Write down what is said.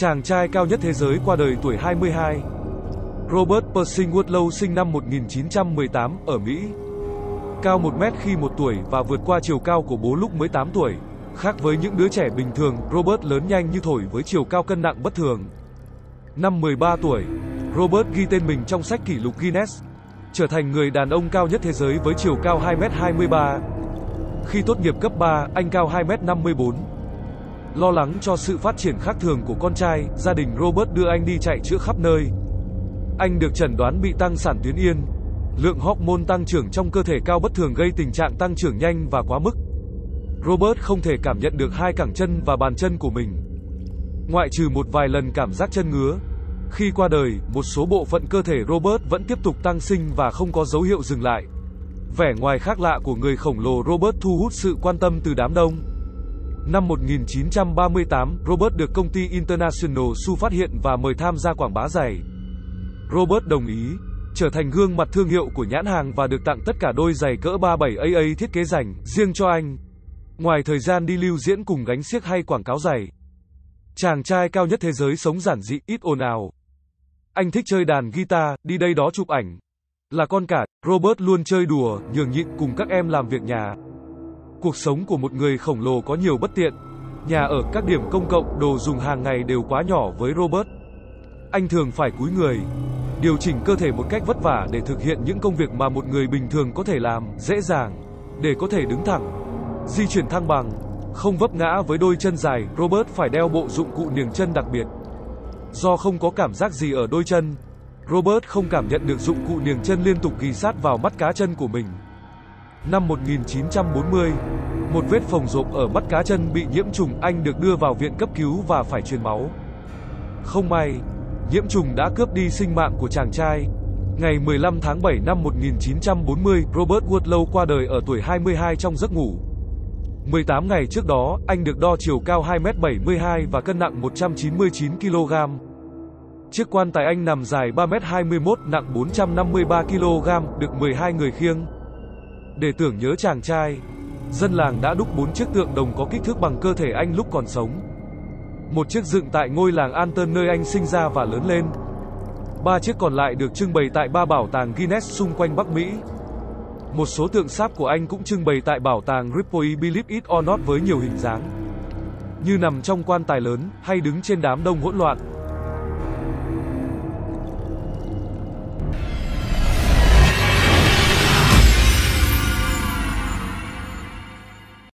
Chàng trai cao nhất thế giới qua đời tuổi 22. Robert Pershing Woodlow sinh năm 1918 ở Mỹ. Cao 1 mét khi 1 tuổi và vượt qua chiều cao của bố lúc mới 8 tuổi. Khác với những đứa trẻ bình thường, Robert lớn nhanh như thổi với chiều cao cân nặng bất thường. Năm 13 tuổi, Robert ghi tên mình trong sách kỷ lục Guinness, trở thành người đàn ông cao nhất thế giới với chiều cao 2m23. Khi tốt nghiệp cấp 3, anh cao 2m54. Lo lắng cho sự phát triển khác thường của con trai, gia đình Robert đưa anh đi chạy chữa khắp nơi. Anh được chẩn đoán bị tăng sản tuyến yên. Lượng hormone tăng trưởng trong cơ thể cao bất thường gây tình trạng tăng trưởng nhanh và quá mức. Robert không thể cảm nhận được hai cẳng chân và bàn chân của mình. Ngoại trừ một vài lần cảm giác chân ngứa. Khi qua đời, một số bộ phận cơ thể Robert vẫn tiếp tục tăng sinh và không có dấu hiệu dừng lại. Vẻ ngoài khác lạ của người khổng lồ Robert thu hút sự quan tâm từ đám đông. Năm 1938, Robert được công ty International Su phát hiện và mời tham gia quảng bá giày. Robert đồng ý, trở thành gương mặt thương hiệu của nhãn hàng và được tặng tất cả đôi giày cỡ 37AA thiết kế dành riêng cho anh. Ngoài thời gian đi lưu diễn cùng gánh xiếc hay quảng cáo giày, chàng trai cao nhất thế giới sống giản dị, ít ồn ào. Anh thích chơi đàn guitar, đi đây đó chụp ảnh. Là con cả, Robert luôn chơi đùa, nhường nhịn cùng các em làm việc nhà. Cuộc sống của một người khổng lồ có nhiều bất tiện. Nhà ở, các điểm công cộng, đồ dùng hàng ngày đều quá nhỏ với Robert. Anh thường phải cúi người, điều chỉnh cơ thể một cách vất vả để thực hiện những công việc mà một người bình thường có thể làm dễ dàng để có thể đứng thẳng, di chuyển thăng bằng, không vấp ngã với đôi chân dài, Robert phải đeo bộ dụng cụ niềng chân đặc biệt. Do không có cảm giác gì ở đôi chân, Robert không cảm nhận được dụng cụ niềng chân liên tục ghi sát vào mắt cá chân của mình. Năm 1940, một vết phồng rộp ở mắt cá chân bị nhiễm trùng, anh được đưa vào viện cấp cứu và phải truyền máu. Không may, nhiễm trùng đã cướp đi sinh mạng của chàng trai. Ngày 15 tháng 7 năm 1940, Robert Woodlow qua đời ở tuổi 22 trong giấc ngủ. 18 ngày trước đó, anh được đo chiều cao 2m72 và cân nặng 199kg. Chiếc quan tài anh nằm dài 3m21, nặng 453kg, được 12 người khiêng. Để tưởng nhớ chàng trai, dân làng đã đúc bốn chiếc tượng đồng có kích thước bằng cơ thể anh lúc còn sống. Một chiếc dựng tại ngôi làng Anton nơi anh sinh ra và lớn lên. Ba chiếc còn lại được trưng bày tại ba bảo tàng Guinness xung quanh Bắc Mỹ. Một số tượng sáp của anh cũng trưng bày tại bảo tàng Ripley Believe It or Not với nhiều hình dáng. Như nằm trong quan tài lớn, hay đứng trên đám đông hỗn loạn.